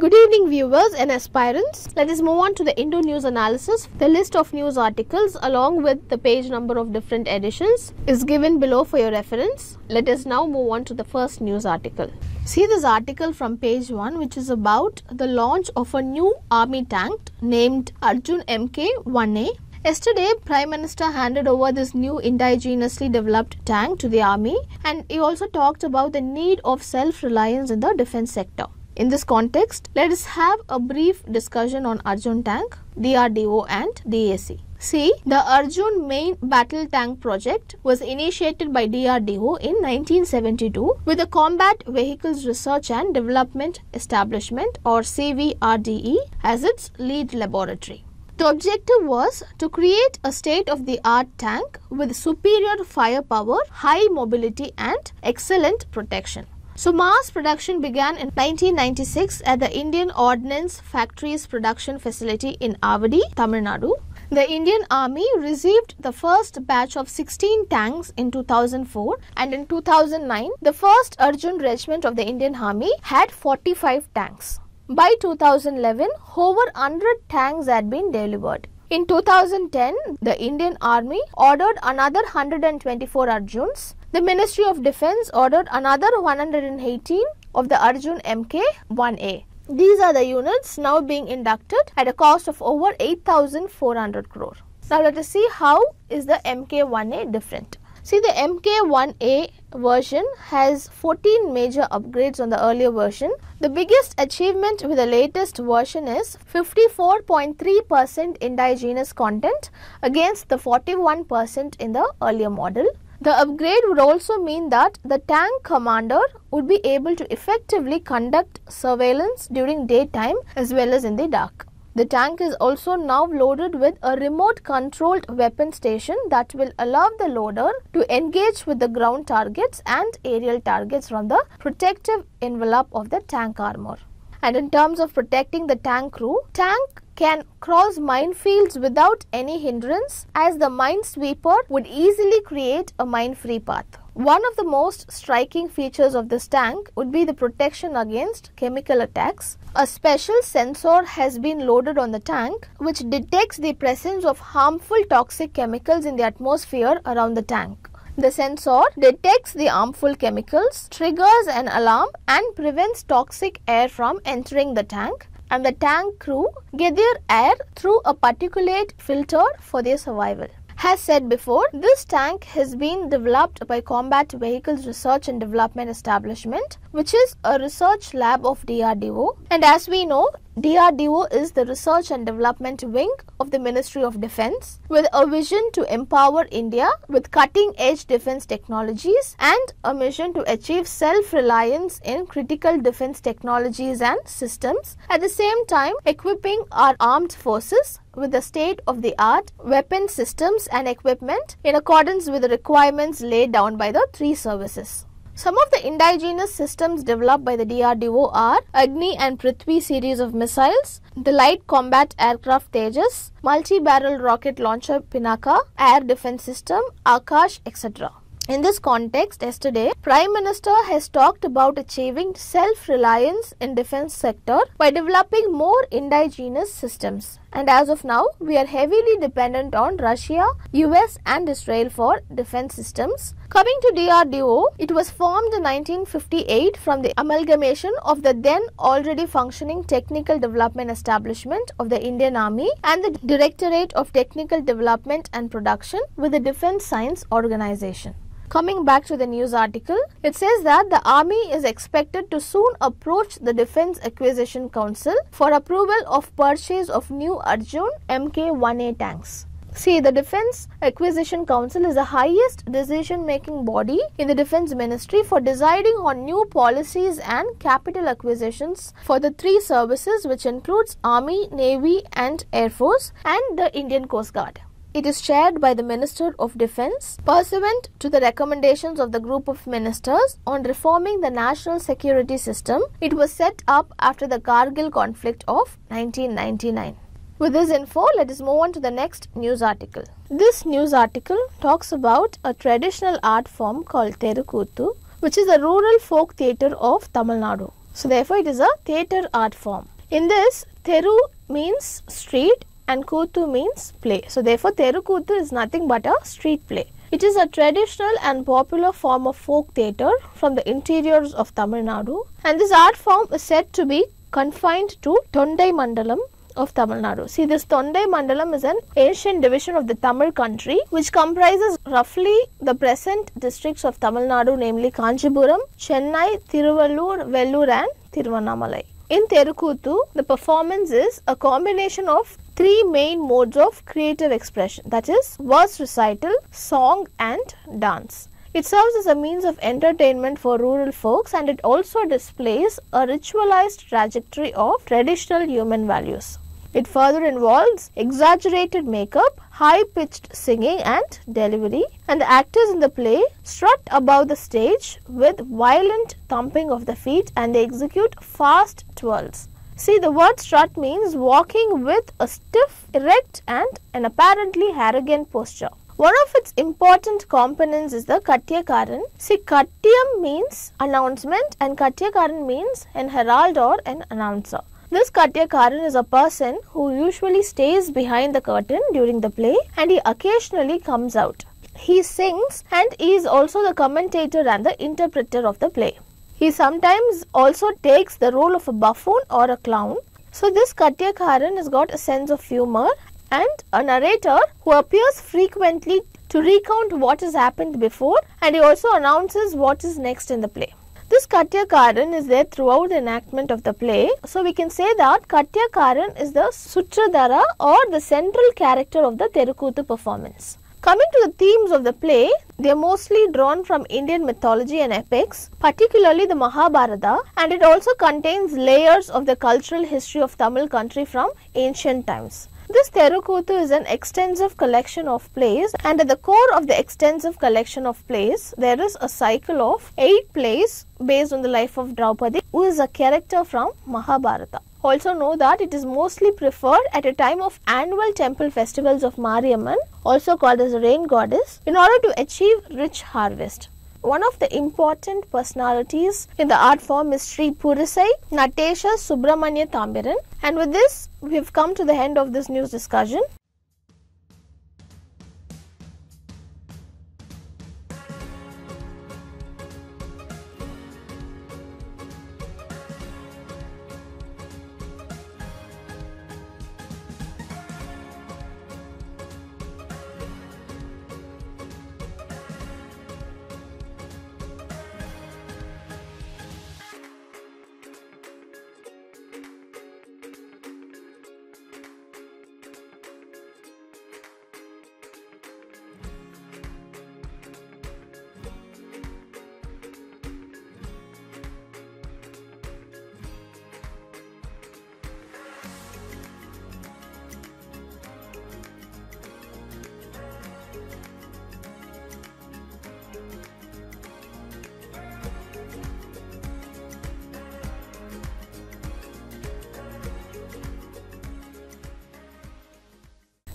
Good evening viewers and aspirants. Let us move on to the Hindu News analysis. The list of news articles along with the page number of different editions is given below for your reference. Let us now move on to the first news article. See this article from page 1 which is about the launch of a new army tank named Arjun MK-1A Yesterday, Prime Minister handed over this new indigenously developed tank to the army and he also talked about the need of self-reliance in the defense sector. In this context, let us have a brief discussion on Arjun tank, DRDO and DAC. See, the Arjun main battle tank project was initiated by DRDO in 1972 with the Combat Vehicles Research and Development Establishment or CVRDE as its lead laboratory. The objective was to create a state of the art tank with superior firepower, high mobility, and excellent protection. So, mass production began in 1996 at the Indian Ordnance Factories production facility in Avadi, Tamil Nadu. The Indian Army received the first batch of 16 tanks in 2004 and in 2009 the first Arjun regiment of the Indian Army had 45 tanks. By 2011, over 100 tanks had been delivered. In 2010, the Indian Army ordered another 124 Arjuns. The Ministry of Defence ordered another 118 of the Arjun MK-1A. These are the units now being inducted at a cost of over 8,400 crore. Now let us see how is the MK-1A different. See the MK1A version has 14 major upgrades on the earlier version. The biggest achievement with the latest version is 54.3% indigenous content against the 41% in the earlier model. The upgrade would also mean that the tank commander would be able to effectively conduct surveillance during daytime as well as in the dark. The tank is also now loaded with a remote controlled weapon station that will allow the loader to engage with the ground targets and aerial targets from the protective envelope of the tank armor. And in terms of protecting the tank crew, tank can cross minefields without any hindrance as the minesweeper would easily create a mine-free path. One of the most striking features of this tank would be the protection against chemical attacks. A special sensor has been loaded on the tank which detects the presence of harmful toxic chemicals in the atmosphere around the tank. The sensor detects the harmful chemicals, triggers an alarm and prevents toxic air from entering the tank and the tank crew get their air through a particulate filter for their survival. As said before, this tank has been developed by Combat Vehicles Research and Development Establishment, which is a research lab of DRDO. And as we know, DRDO is the research and development wing of the Ministry of Defense with a vision to empower India with cutting edge defense technologies and a mission to achieve self reliance in critical defense technologies and systems. At the same time, equipping our armed forces with the state of the art weapon systems and equipment in accordance with the requirements laid down by the three services. Some of the indigenous systems developed by the DRDO are Agni and Prithvi series of missiles, the light combat aircraft Tejas, multi-barrel rocket launcher Pinaka, air defense system, Akash, etc. In this context, yesterday, Prime Minister has talked about achieving self-reliance in defense sector by developing more indigenous systems. And as of now, we are heavily dependent on Russia, US and Israel for defense systems. Coming to DRDO, it was formed in 1958 from the amalgamation of the then already functioning Technical Development Establishment of the Indian Army and the Directorate of Technical Development and Production with the Defense Science Organization. Coming back to the news article, it says that the army is expected to soon approach the Defense Acquisition Council for approval of purchase of new Arjun Mk1A tanks. See, the Defense Acquisition Council is the highest decision making body in the Defense Ministry for deciding on new policies and capital acquisitions for the three services, which includes Army, Navy, and Air Force, and the Indian Coast Guard. It is chaired by the Minister of Defense pursuant to the recommendations of the group of ministers on reforming the national security system. It was set up after the Kargil conflict of 1999. With this info, let us move on to the next news article. This news article talks about a traditional art form called Terukuthu, which is a rural folk theatre of Tamil Nadu. So therefore it is a theatre art form. In this, Teru means street and Kuthu means play. So therefore Terukuthu is nothing but a street play. It is a traditional and popular form of folk theatre from the interiors of Tamil Nadu and this art form is said to be confined to Tondai Mandalam of Tamil Nadu. See, this Tondai Mandalam is an ancient division of the Tamil country which comprises roughly the present districts of Tamil Nadu, namely Kanchipuram, Chennai, Tiruvallur, Vellore, and Tiruvannamalai. In Terukuthu, the performance is a combination of three main modes of creative expression that is, verse recital, song, and dance. It serves as a means of entertainment for rural folks and it also displays a ritualized trajectory of traditional human values. It further involves exaggerated makeup, high pitched singing and delivery, and the actors in the play strut above the stage with violent thumping of the feet and they execute fast twirls. See, the word strut means walking with a stiff, erect, and an apparently arrogant posture. One of its important components is the Katyakaran. See, Katyam means announcement and Katyakaran means an herald or an announcer. This Katyakaran is a person who usually stays behind the curtain during the play and he occasionally comes out. He sings and he is also the commentator and the interpreter of the play. He sometimes also takes the role of a buffoon or a clown. So this Katyakaran has got a sense of humor and a narrator who appears frequently to recount what has happened before and he also announces what is next in the play. This Katyakaran is there throughout the enactment of the play. So we can say that Katyakaran is the Sutradhara or the central character of the Terukuthu performance. Coming to the themes of the play, they are mostly drawn from Indian mythology and epics, particularly the Mahabharata, and it also contains layers of the cultural history of Tamil country from ancient times. This Terukuthu is an extensive collection of plays and at the core of the extensive collection of plays there is a cycle of 8 plays based on the life of Draupadi who is a character from Mahabharata. Also know that it is mostly preferred at a time of annual temple festivals of Mariamman also called as a rain goddess in order to achieve rich harvest. One of the important personalities in the art form is Sri Purisai Natesha Subramanya Tambiran. And with this, we have come to the end of this news discussion.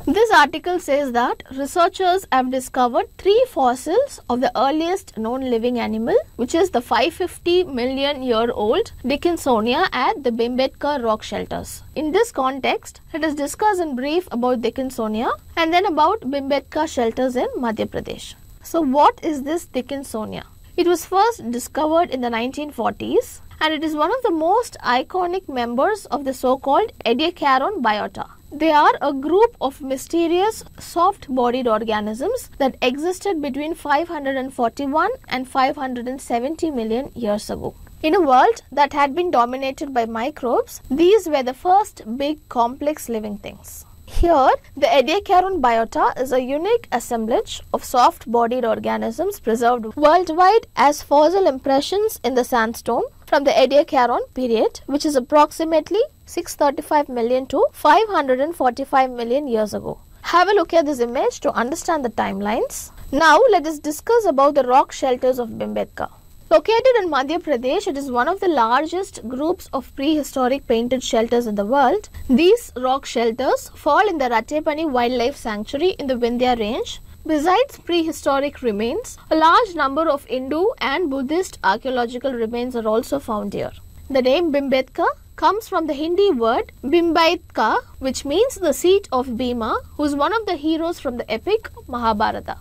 This article says that researchers have discovered three fossils of the earliest known living animal, which is the 550 million year old Dickinsonia at the Bhimbetka rock shelters. In this context, let us discuss in brief about Dickinsonia and then about Bhimbetka shelters in Madhya Pradesh. So, what is this Dickinsonia? It was first discovered in the 1940s and it is one of the most iconic members of the so-called Ediacaran biota. They are a group of mysterious soft-bodied organisms that existed between 541 and 570 million years ago. In a world that had been dominated by microbes, these were the first big complex living things. Here, the Ediacaran biota is a unique assemblage of soft-bodied organisms preserved worldwide as fossil impressions in the sandstone from the Ediacaran period, which is approximately 635 million to 545 million years ago. Have a look at this image to understand the timelines. Now, let us discuss about the rock shelters of Bhimbetka. Located in Madhya Pradesh, it is one of the largest groups of prehistoric painted shelters in the world. These rock shelters fall in the Ratapani Wildlife Sanctuary in the Vindhya range. Besides prehistoric remains, a large number of Hindu and Buddhist archaeological remains are also found here. The name Bhimbetka comes from the Hindi word Bhimbaitka, which means the seat of Bhima, who is one of the heroes from the epic Mahabharata.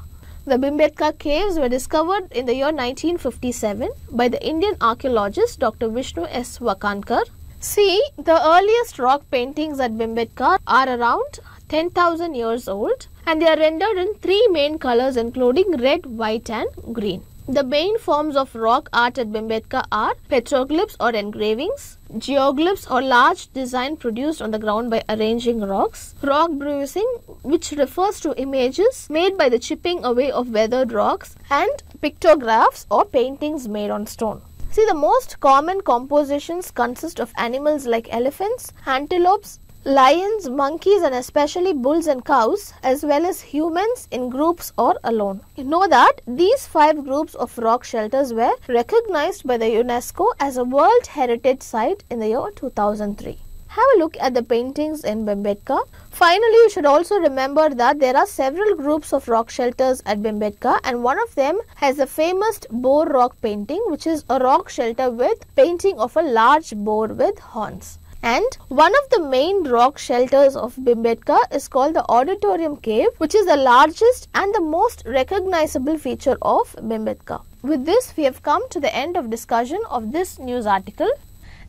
The Bhimbetka caves were discovered in the year 1957 by the Indian archaeologist Dr. Vishnu S. Wakankar. See, the earliest rock paintings at Bhimbetka are around 10,000 years old and they are rendered in three main colors including red, white and green. The main forms of rock art at Bhimbetka are petroglyphs or engravings, geoglyphs or large design produced on the ground by arranging rocks, rock bruising which refers to images made by the chipping away of weathered rocks and pictographs or paintings made on stone. See the most common compositions consist of animals like elephants, antelopes, lions, monkeys and especially bulls and cows as well as humans in groups or alone. You know that these five groups of rock shelters were recognized by the UNESCO as a World Heritage Site in the year 2003. Have a look at the paintings in Bhimbetka. Finally, you should also remember that there are several groups of rock shelters at Bhimbetka and one of them has the famous boar rock painting which is a rock shelter with painting of a large boar with horns. And one of the main rock shelters of Bhimbetka is called the Auditorium Cave, which is the largest and the most recognizable feature of Bhimbetka. With this, we have come to the end of discussion of this news article.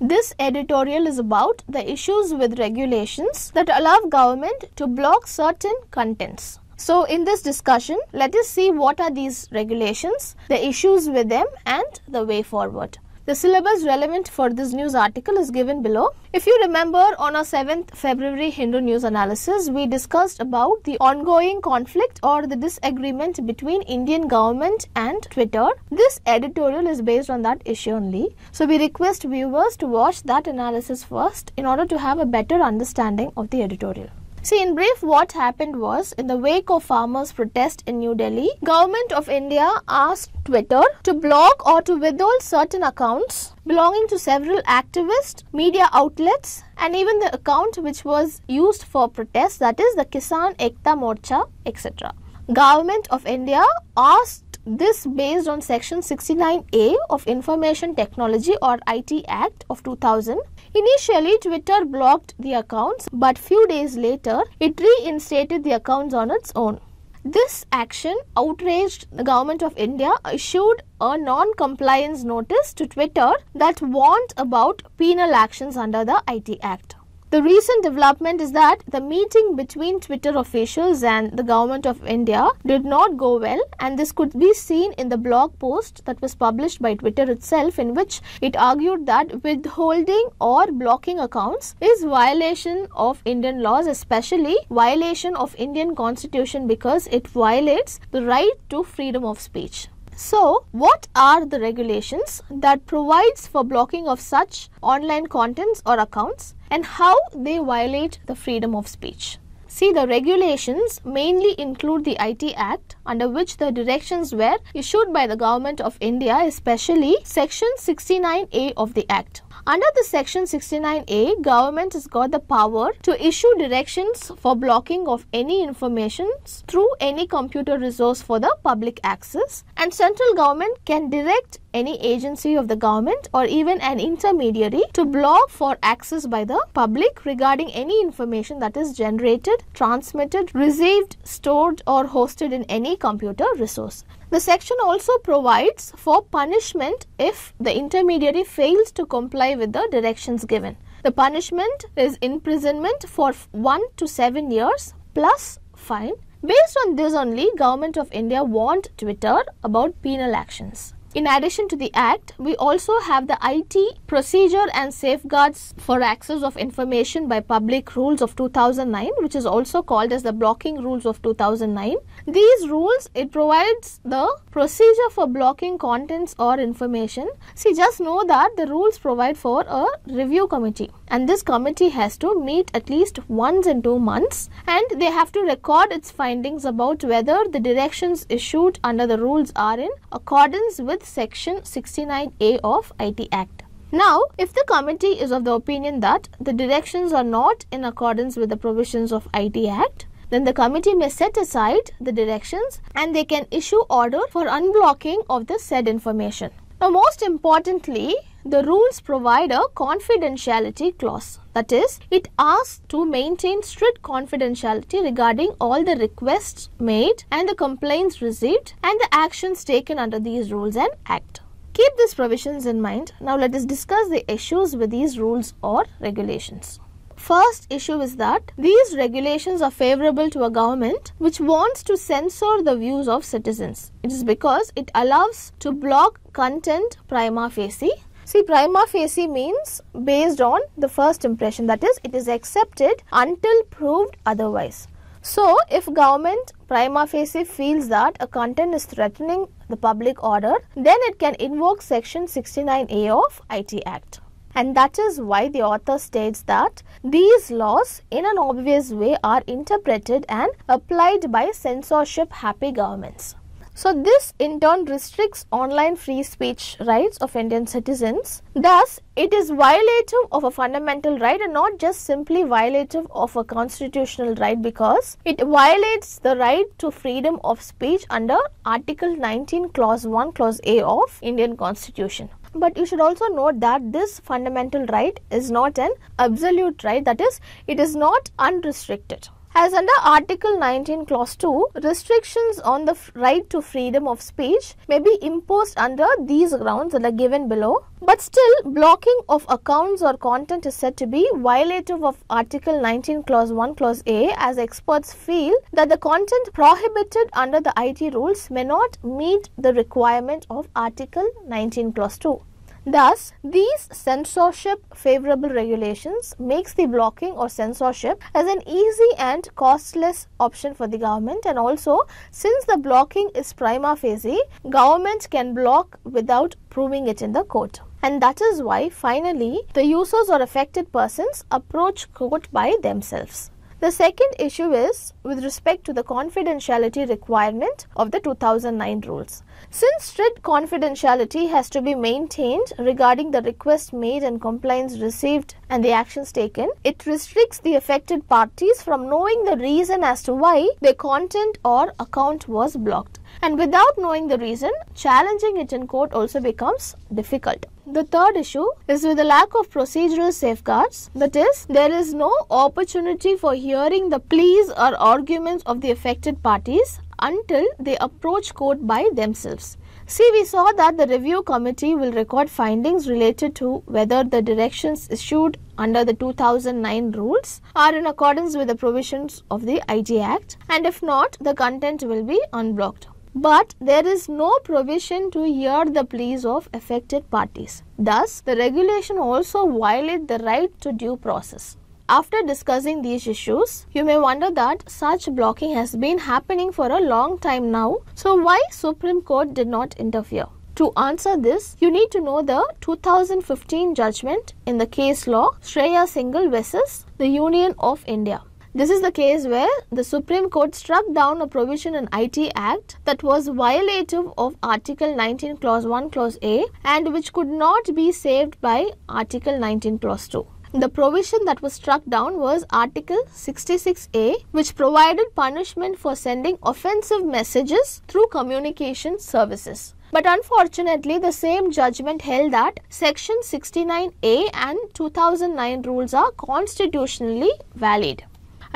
This editorial is about the issues with regulations that allow government to block certain contents. So, in this discussion, let us see what are these regulations, the issues with them and the way forward. The syllabus relevant for this news article is given below. If you remember on our 7th February Hindu news analysis, we discussed about the ongoing conflict or the disagreement between Indian government and Twitter. This editorial is based on that issue only. So we request viewers to watch that analysis first in order to have a better understanding of the editorial. See, in brief, what happened was in the wake of farmers' protest in New Delhi, government of India asked Twitter to block or to withhold certain accounts belonging to several activists, media outlets, and even the account which was used for protest, that is the Kisan Ekta Morcha, etc. Government of India asked this based on section 69A of Information Technology or IT Act of 2000 Initially, Twitter blocked the accounts, but few days later, it reinstated the accounts on its own. This action outraged the government of India issued a non-compliance notice to Twitter that warned about penal actions under the IT Act. The recent development is that the meeting between Twitter officials and the government of India did not go well and this could be seen in the blog post that was published by Twitter itself in which it argued that withholding or blocking accounts is violation of Indian laws especially violation of Indian constitution because it violates the right to freedom of speech. So, what are the regulations that provides for blocking of such online contents or accounts and how they violate the freedom of speech? See, the regulations mainly include the IT Act, under which the directions were issued by the Government of India, especially Section 69A of the Act. Under the section 69A, government has got the power to issue directions for blocking of any information through any computer resource for the public access and central government can direct any agency of the government or even an intermediary to block for access by the public regarding any information that is generated, transmitted, received, stored or hosted in any computer resource. The section also provides for punishment if the intermediary fails to comply with the directions given. The punishment is imprisonment for 1 to 7 years plus fine. Based on this only, Government of India warned Twitter about penal actions. In addition to the Act, we also have the IT Procedure and Safeguards for Access of Information by Public Rules of 2009, which is also called as the Blocking Rules of 2009. These rules, it provides the procedure for blocking contents or information. See, just know that the rules provide for a review committee and this committee has to meet at least once in two months and they have to record its findings about whether the directions issued under the rules are in accordance with section 69A of IT Act. Now, if the committee is of the opinion that the directions are not in accordance with the provisions of IT Act, then the committee may set aside the directions and they can issue order for unblocking of the said information. Now, most importantly, the rules provide a confidentiality clause. That is, it asks to maintain strict confidentiality regarding all the requests made and the complaints received and the actions taken under these rules and act. Keep these provisions in mind. Now, let us discuss the issues with these rules or regulations. First issue is that these regulations are favorable to a government which wants to censor the views of citizens. It is because it allows to block content prima facie See, prima facie means based on the first impression, that is, it is accepted until proved otherwise. So, if government prima facie feels that a content is threatening the public order, then it can invoke section 69A of IT Act. And that is why the author states that these laws in an obvious way are interpreted and applied by censorship happy governments. So this in turn restricts online free speech rights of Indian citizens. Thus, it is violative of a fundamental right and not just simply violative of a constitutional right because it violates the right to freedom of speech under Article 19 Clause 1 Clause A of Indian Constitution. But you should also note that this fundamental right is not an absolute right that is it is not unrestricted. As under Article 19 Clause 2, restrictions on the right to freedom of speech may be imposed under these grounds that are given below. But still, blocking of accounts or content is said to be violative of Article 19 Clause 1 Clause A as experts feel that the content prohibited under the IT rules may not meet the requirement of Article 19 Clause 2. Thus, these censorship favorable regulations makes the blocking or censorship as an easy and costless option for the government and also since the blocking is prima facie, government can block without proving it in the court. And that is why finally the users or affected persons approach court by themselves. The second issue is with respect to the confidentiality requirement of the 2009 rules. Since strict confidentiality has to be maintained regarding the request made and complaints received and the actions taken, it restricts the affected parties from knowing the reason as to why their content or account was blocked. And without knowing the reason, challenging it in court also becomes difficult. The third issue is with the lack of procedural safeguards. That is, there is no opportunity for hearing the pleas or arguments of the affected parties until they approach court by themselves. See, we saw that the review committee will record findings related to whether the directions issued under the 2009 rules are in accordance with the provisions of the IT Act and if not, the content will be unblocked but there is no provision to hear the pleas of affected parties. Thus, the regulation also violates the right to due process. After discussing these issues, you may wonder that such blocking has been happening for a long time now. So why Supreme Court did not interfere? To answer this, you need to know the 2015 judgment in the case law Shreya Singhal versus the Union of India. This is the case where the Supreme Court struck down a provision in IT Act that was violative of Article 19 Clause 1 Clause A and which could not be saved by Article 19 Clause 2. The provision that was struck down was Article 66A, which provided punishment for sending offensive messages through communication services. But unfortunately, the same judgment held that Section 69A and 2009 rules are constitutionally valid.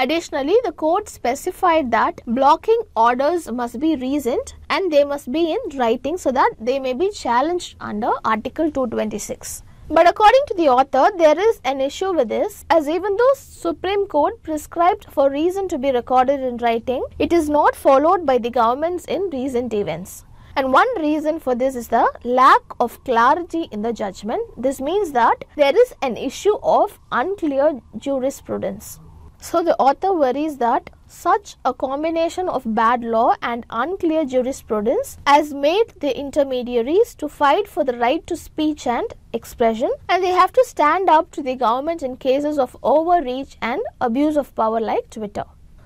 Additionally, the court specified that blocking orders must be reasoned and they must be in writing so that they may be challenged under Article 226. But according to the author, there is an issue with this as even though Supreme Court prescribed for reason to be recorded in writing, it is not followed by the governments in recent events. And one reason for this is the lack of clarity in the judgment. This means that there is an issue of unclear jurisprudence. So the author worries that such a combination of bad law and unclear jurisprudence has made the intermediaries to fight for the right to speech and expression and they have to stand up to the government in cases of overreach and abuse of power like Twitter.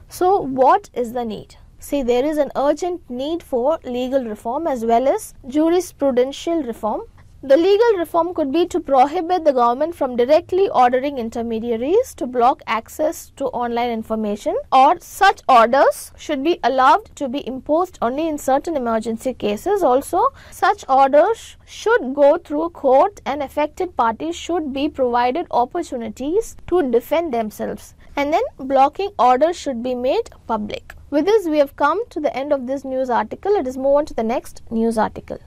So what is the need? See, there is an urgent need for legal reform as well as jurisprudential reform The legal reform could be to prohibit the government from directly ordering intermediaries to block access to online information or such orders should be allowed to be imposed only in certain emergency cases. Also, such orders should go through court and affected parties should be provided opportunities to defend themselves. And then blocking orders should be made public. With this, we have come to the end of this news article. Let us move on to the next news article.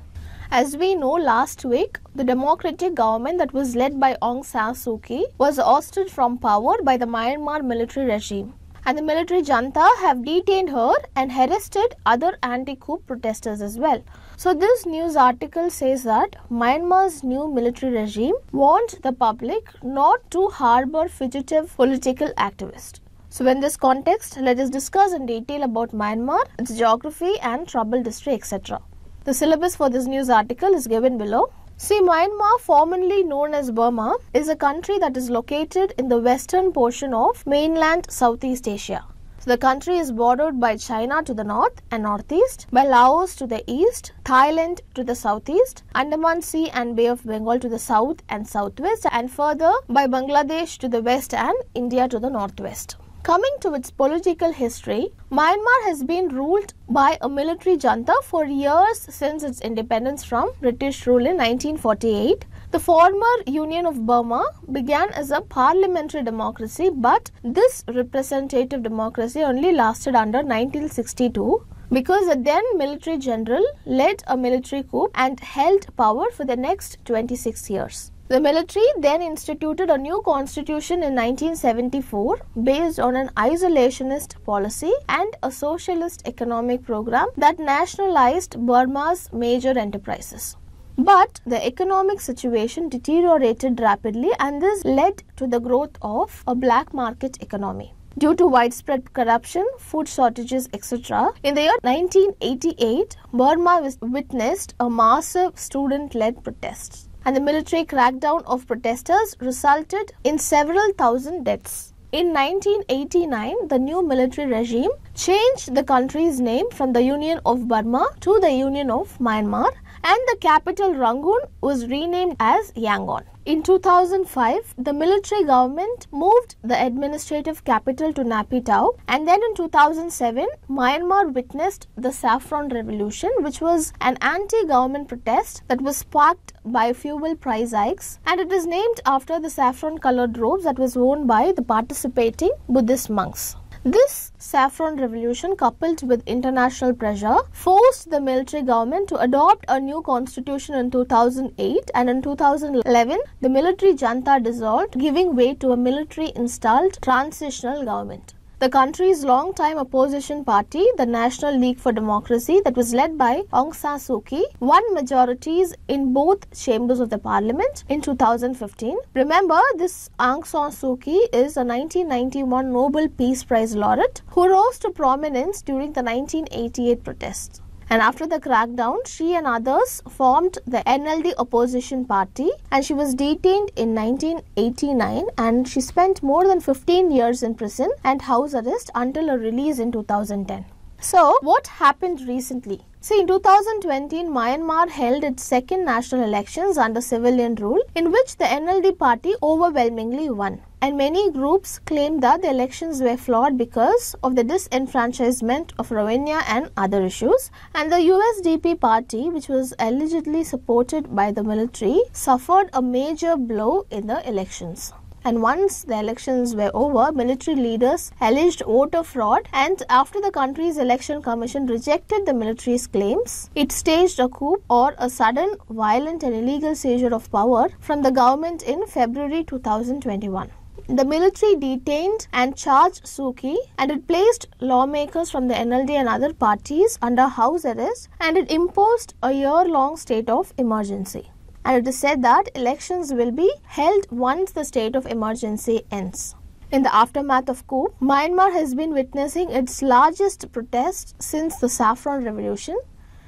As we know, last week, the democratic government that was led by Aung San Suu Kyi was ousted from power by the Myanmar military regime. And the military junta have detained her and arrested other anti-coup protesters as well. So this news article says that Myanmar's new military regime warned the public not to harbor fugitive political activists. So in this context, let us discuss in detail about Myanmar, its geography and troubled history, etc. The syllabus for this news article is given below. See, Myanmar, formerly known as Burma, is a country that is located in the western portion of mainland Southeast Asia. So the country is bordered by China to the north and northeast, by Laos to the east, Thailand to the southeast, Andaman Sea and Bay of Bengal to the south and southwest, and further by Bangladesh to the west and India to the northwest. Coming to its political history, Myanmar has been ruled by a military junta for years since its independence from British rule in 1948. The former Union of Burma began as a parliamentary democracy, but this representative democracy only lasted under 1962 because the then military general led a military coup and held power for the next 26 years. The military then instituted a new constitution in 1974 based on an isolationist policy and a socialist economic program that nationalized Burma's major enterprises. But the economic situation deteriorated rapidly and this led to the growth of a black market economy. Due to widespread corruption, food shortages, etc., in the year 1988, Burma witnessed a massive student led protests and the military crackdown of protesters resulted in several thousand deaths. In 1989, the new military regime changed the country's name from the Union of Burma to the Union of Myanmar and the capital Rangoon was renamed as Yangon. In 2005, the military government moved the administrative capital to Naypyidaw and then in 2007, Myanmar witnessed the Saffron Revolution which was an anti-government protest that was sparked by fuel price hikes and it is named after the saffron colored robes that was worn by the participating Buddhist monks. This saffron revolution coupled with international pressure forced the military government to adopt a new constitution in 2008 and in 2011 the military junta dissolved giving way to a military installed transitional government. The country's long-time opposition party, the National League for Democracy, that was led by Aung San Suu Kyi, won majorities in both chambers of the parliament in 2015. Remember, this Aung San Suu Kyi is a 1991 Nobel Peace Prize laureate who rose to prominence during the 1988 protests. And after the crackdown, she and others formed the NLD opposition party and she was detained in 1989 and she spent more than 15 years in prison and house arrest until her release in 2010. So, what happened recently? See, in 2020, Myanmar held its second national elections under civilian rule, in which the NLD party overwhelmingly won. And many groups claimed that the elections were flawed because of the disenfranchisement of Rohingya and other issues. And the USDP party, which was allegedly supported by the military, suffered a major blow in the elections. And once the elections were over, military leaders alleged voter fraud. And after the country's election commission rejected the military's claims, it staged a coup or a sudden, violent, and illegal seizure of power from the government in February 2021. The military detained and charged Suu Kyi and it placed lawmakers from the NLD and other parties under house arrest and it imposed a year long state of emergency. And it is said that elections will be held once the state of emergency ends. In the aftermath of coup, Myanmar has been witnessing its largest protest since the Saffron Revolution.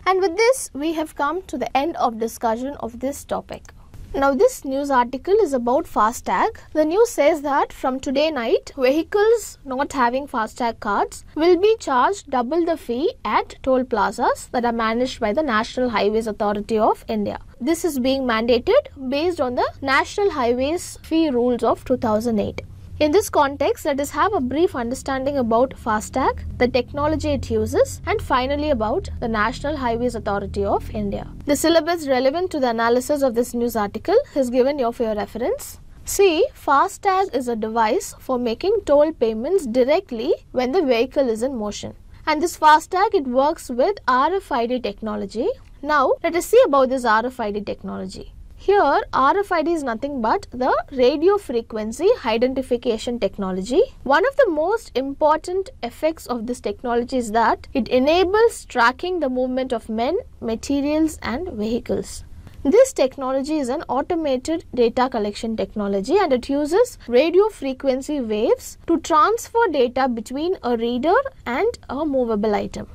And with this, we have come to the end of discussion of this topic. Now this news article is about FASTag. The news says that from today night, vehicles not having FASTag cards will be charged double the fee at toll plazas that are managed by the National Highways Authority of India. This is being mandated based on the National Highways Fee Rules of 2008. In this context, let us have a brief understanding about FASTag, the technology it uses, and finally about the National Highways Authority of India. The syllabus relevant to the analysis of this news article is given here for your reference. See, FASTag is a device for making toll payments directly when the vehicle is in motion. And this FASTag, it works with RFID technology. Now, let us see about this RFID technology. Here RFID is nothing but the radio frequency identification technology. One of the most important effects of this technology is that it enables tracking the movement of men, materials and vehicles. This technology is an automated data collection technology and it uses radio frequency waves to transfer data between a reader and a movable item.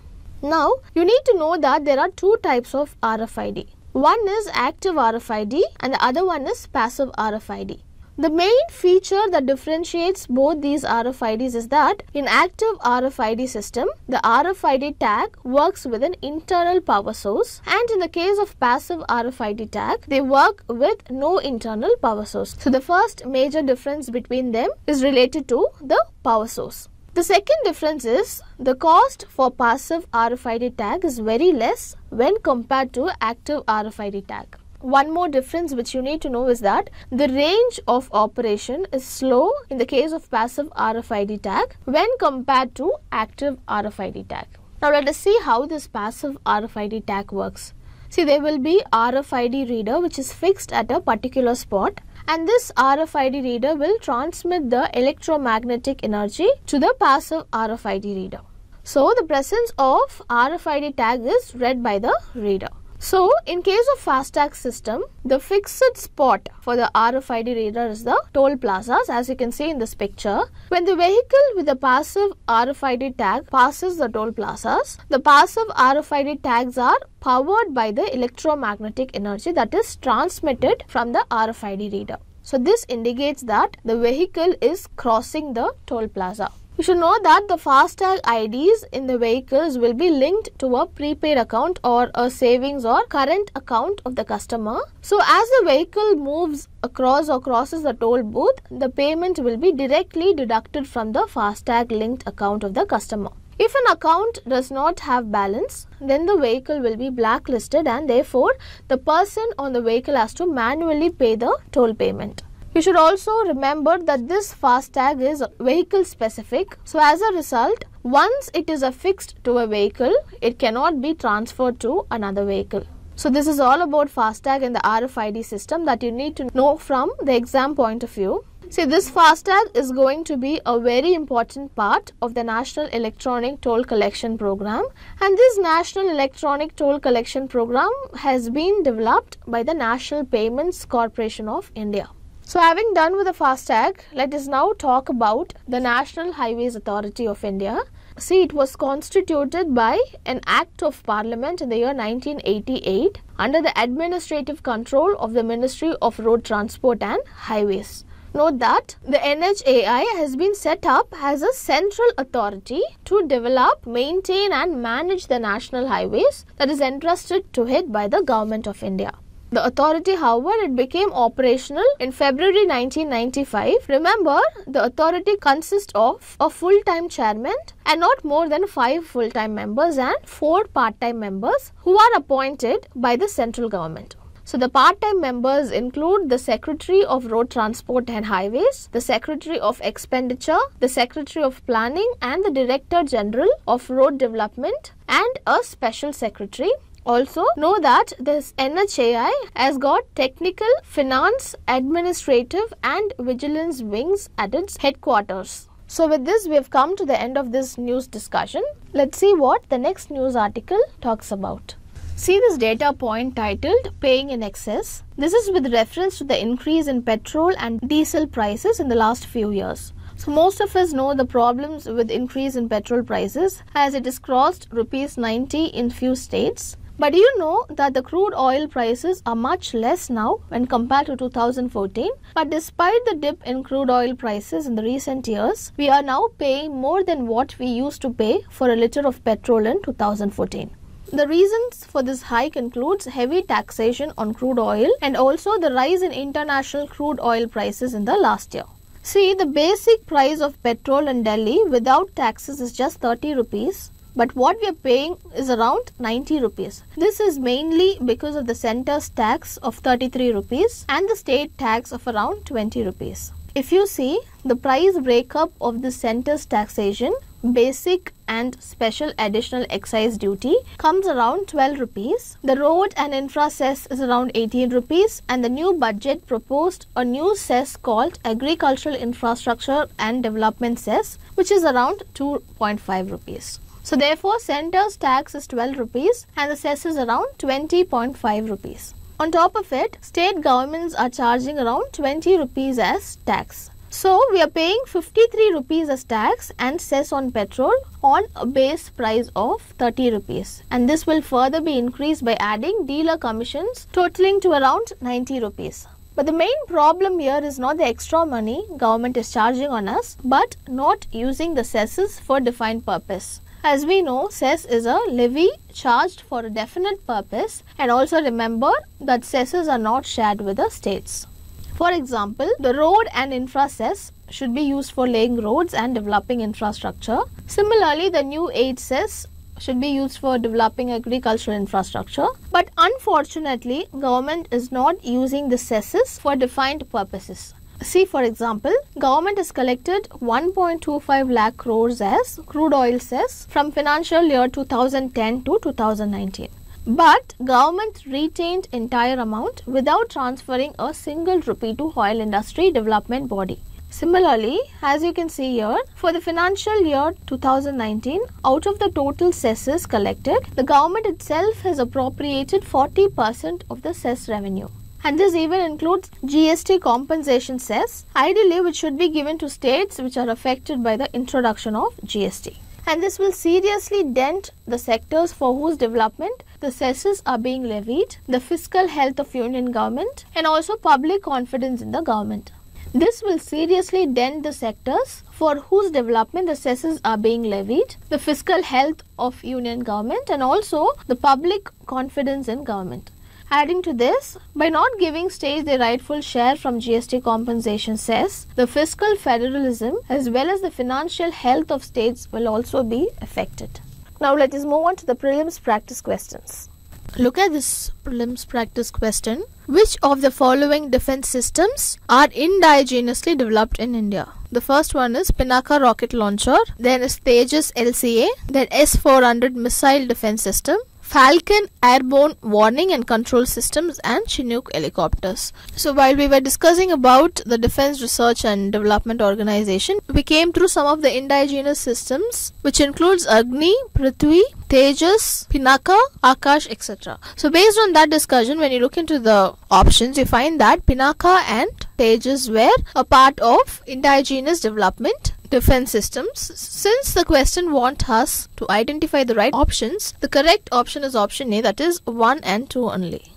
Now, you need to know that there are two types of RFID. One is active RFID and the other one is passive RFID. The main feature that differentiates both these RFIDs is that in active RFID system, the RFID tag works with an internal power source and in the case of passive RFID tag, they work with no internal power source. So the first major difference between them is related to the power source. The second difference is the cost for passive RFID tag is very less when compared to active RFID tag. One more difference which you need to know is that the range of operation is slow in the case of passive RFID tag when compared to active RFID tag. Now let us see how this passive RFID tag works. See there will be RFID reader which is fixed at a particular spot and this RFID reader will transmit the electromagnetic energy to the passive RFID reader. So the presence of RFID tag is read by the reader. So, in case of FASTag system, the fixed spot for the RFID reader is the toll plazas as you can see in this picture. When the vehicle with the passive RFID tag passes the toll plazas, the passive RFID tags are powered by the electromagnetic energy that is transmitted from the RFID reader. So, this indicates that the vehicle is crossing the toll plaza. You should know that the FASTag IDs in the vehicles will be linked to a prepaid account or a savings or current account of the customer. So as the vehicle moves across or crosses the toll booth, the payment will be directly deducted from the FASTag linked account of the customer. If an account does not have balance, then the vehicle will be blacklisted and therefore the person on the vehicle has to manually pay the toll payment. You should also remember that this FASTag is vehicle specific. So as a result, once it is affixed to a vehicle, it cannot be transferred to another vehicle. So this is all about FASTag and the RFID system that you need to know from the exam point of view. See, this FASTag is going to be a very important part of the National Electronic Toll Collection Program. And this National Electronic Toll Collection Program has been developed by the National Payments Corporation of India. So having done with the FASTag, let us now talk about the National Highways Authority of India. See, it was constituted by an Act of Parliament in the year 1988 under the administrative control of the Ministry of Road Transport and Highways. Note that the NHAI has been set up as a central authority to develop, maintain and manage the national highways that is entrusted to it by the Government of India. The authority, however, it became operational in February 1995. Remember, the authority consists of a full-time chairman and not more than five full-time members and four part-time members who are appointed by the central government. So the part-time members include the Secretary of Road Transport and Highways, the Secretary of Expenditure, the Secretary of Planning and the Director General of Road Development and a Special Secretary also know that this NHAI has got technical, finance, administrative and vigilance wings at its headquarters. So with this we have come to the end of this news discussion. Let's see what the next news article talks about. See this data point titled Paying in Excess. This is with reference to the increase in petrol and diesel prices in the last few years. So most of us know the problems with increase in petrol prices as it has crossed rupees 90 in few states. But do you know that the crude oil prices are much less now when compared to 2014? But despite the dip in crude oil prices in the recent years, we are now paying more than what we used to pay for a liter of petrol in 2014. The reasons for this hike includes heavy taxation on crude oil and also the rise in international crude oil prices in the last year. See, the basic price of petrol in Delhi without taxes is just 30 rupees but what we are paying is around 90 rupees. This is mainly because of the center's tax of 33 rupees and the state tax of around 20 rupees. If you see the price breakup of the center's taxation, basic and special additional excise duty comes around 12 rupees. The road and infra cess is around 18 rupees and the new budget proposed a new cess called agricultural infrastructure and development cess which is around 2.5 rupees. So therefore center's tax is 12 rupees and the cess is around 20.5 rupees. On top of it, state governments are charging around 20 rupees as tax. So we are paying 53 rupees as tax and cess on petrol on a base price of 30 rupees and this will further be increased by adding dealer commissions totaling to around 90 rupees. But the main problem here is not the extra money government is charging on us but not using the cesses for defined purpose. As we know, cess is a levy charged for a definite purpose and also remember that cesses are not shared with the states. For example, the road and infra cess should be used for laying roads and developing infrastructure. Similarly, the new aid cess should be used for developing agricultural infrastructure. But unfortunately, government is not using the cesses for defined purposes. See, for example, government has collected 1.25 lakh crores as crude oil cess from financial year 2010 to 2019. But government retained entire amount without transferring a single rupee to oil industry development body. Similarly, as you can see here, for the financial year 2019, out of the total cesses collected, the government itself has appropriated 40% of the cess revenue and this even includes GST compensation cess, ideally which should be given to states which are affected by the introduction of GST. And this will seriously dent the sectors for whose development the cesses are being levied, the fiscal health of union government and also public confidence in the government. This will seriously dent the sectors for whose development the cesses are being levied, the fiscal health of union government and also the public confidence in government. Adding to this, by not giving states their rightful share from GST compensation cess, the fiscal federalism as well as the financial health of states will also be affected. Now let us move on to the prelims practice questions. Look at this prelims practice question. Which of the following defense systems are indigenously developed in India? The first one is Pinaka rocket launcher, then is Tejas LCA, then S-400 missile defense system, Phalcon airborne warning and control systems and Chinook helicopters. So while we were discussing about the Defense Research and Development Organization, we came through some of the indigenous systems which includes Agni, Prithvi, Tejas, Pinaka, Akash, etc. So based on that discussion, when you look into the options, you find that Pinaka and Tejas were a part of indigenous development defense systems. Since the question wants us to identify the right options, the correct option is option A that is 1 and 2 only.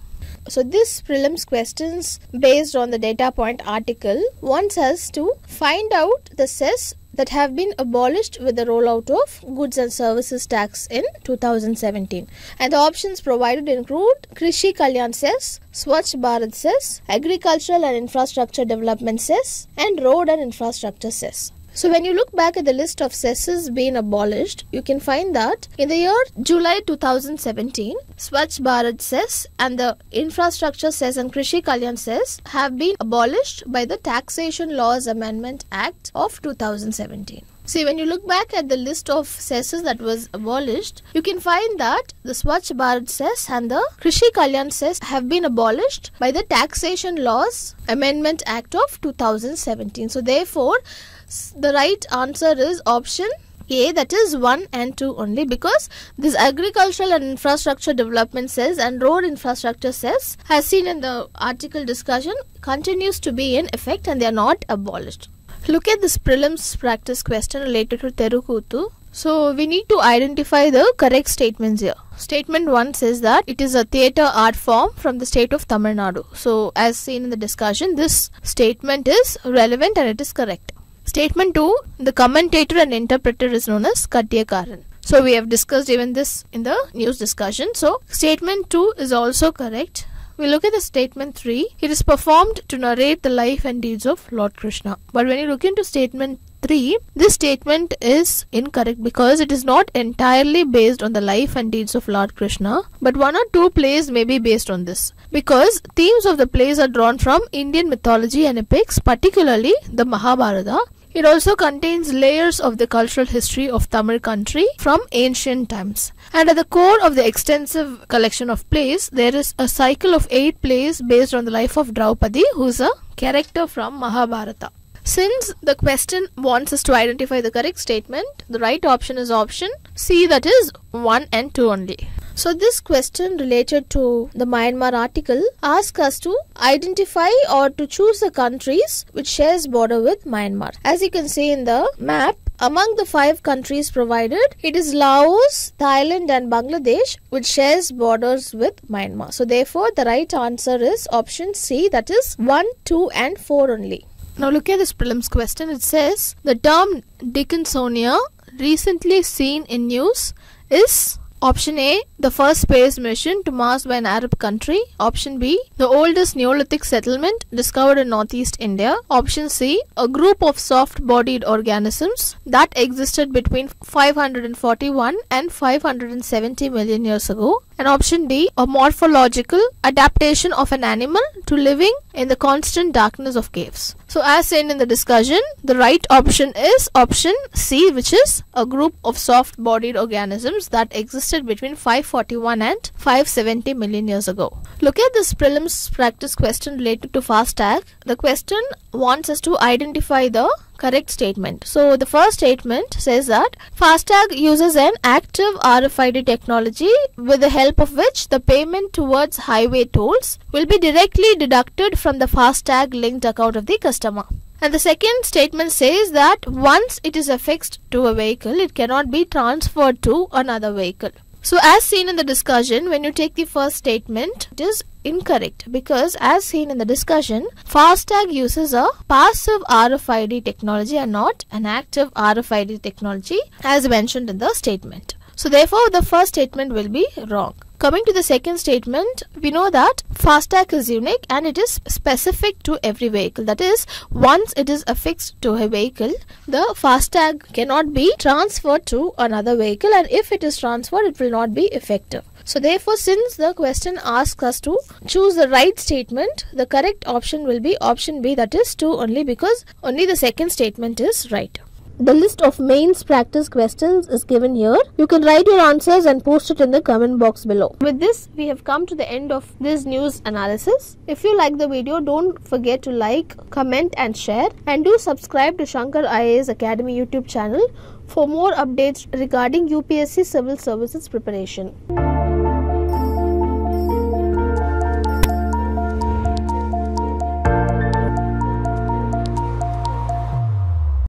So this prelims questions based on the data point article wants us to find out the cess that have been abolished with the rollout of goods and services tax in 2017 and the options provided include Krishi Kalyan cess, Swachh Bharat cess, Agricultural and Infrastructure Development cess and Road and Infrastructure cess. So when you look back at the list of cesses being abolished, you can find that in the year July 2017, Swachh Bharat cess and the Infrastructure cess and Krishi Kalyan cess have been abolished by the Taxation Laws Amendment Act of 2017. See, when you look back at the list of cesses that was abolished, you can find that the Swachh Bharat cess and the Krishi Kalyan cess have been abolished by the Taxation Laws Amendment Act of 2017. So, therefore, the right answer is option a that is 1 and 2 only because this agricultural and infrastructure development cess and road infrastructure cess has seen in the article discussion continues to be in effect and they are not abolished. Look at this prelims practice question related to Terukuthu. So we need to identify the correct statements here. Statement 1 says that it is a theatre art form from the state of Tamil Nadu. So as seen in the discussion, this statement is relevant and it is correct. Statement 2, the commentator and interpreter is known as Kattiyakaran. So we have discussed even this in the news discussion. So statement 2 is also correct. We look at the statement 3. It is performed to narrate the life and deeds of Lord Krishna. But when you look into statement 3, this statement is incorrect because it is not entirely based on the life and deeds of Lord Krishna, but one or two plays may be based on this. Because themes of the plays are drawn from Indian mythology and epics, particularly the Mahabharata, it also contains layers of the cultural history of Tamil country from ancient times. And at the core of the extensive collection of plays, there is a cycle of eight plays based on the life of Draupadi, who is a character from Mahabharata. Since the question wants us to identify the correct statement, the right option is option C that is 1 and 2 only. So this question related to the Myanmar article asks us to identify or to choose the countries which shares border with Myanmar. As you can see in the map, among the five countries provided, it is Laos, Thailand and Bangladesh which shares borders with Myanmar. So therefore the right answer is option C that is 1, 2 and 4 only. Now look at this prelims question. It says the term Dickinsonia recently seen in news is Option A, the first space mission to Mars by an Arab country. Option B, the oldest Neolithic settlement discovered in northeast India. Option C, a group of soft bodied organisms that existed between 541 and 570 million years ago. And option D, a morphological adaptation of an animal to living in the constant darkness of caves. So as seen in the discussion, the right option is option C which is a group of soft bodied organisms that existed between 541 and 570 million years ago. Look at this prelims practice question related to FASTag. The question wants us to identify the correct statement. So the first statement says that FASTag uses an active RFID technology with the help of which the payment towards highway tolls will be directly deducted from the FASTag linked account of the customer. And the second statement says that once it is affixed to a vehicle, it cannot be transferred to another vehicle. So as seen in the discussion, when you take the first statement, it is incorrect because as seen in the discussion, FASTag uses a passive RFID technology and not an active RFID technology as mentioned in the statement. So therefore the first statement will be wrong. Coming to the second statement, we know that FASTag is unique and it is specific to every vehicle. That is, once it is affixed to a vehicle, the FASTag cannot be transferred to another vehicle and if it is transferred, it will not be effective. So therefore, since the question asks us to choose the right statement, the correct option will be option B that is 2 only because only the second statement is right. The list of mains practice questions is given here. You can write your answers and post it in the comment box below. With this, we have come to the end of this news analysis. If you like the video, don't forget to like, comment and share and do subscribe to Shankar IAS Academy YouTube channel for more updates regarding UPSC Civil Services preparation.